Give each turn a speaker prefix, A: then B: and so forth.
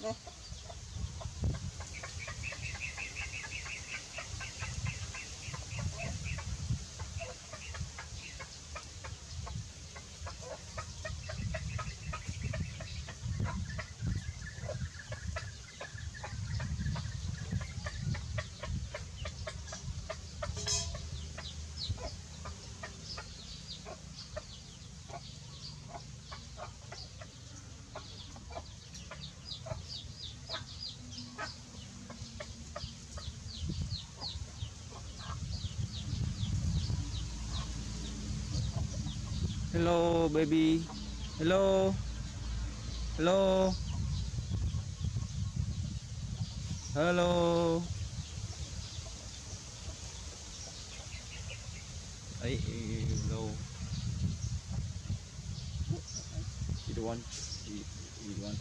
A: เด้อ Hello, baby. Hello. Hello. Hello. Ay, eh, hello. He don't want. You. He, he want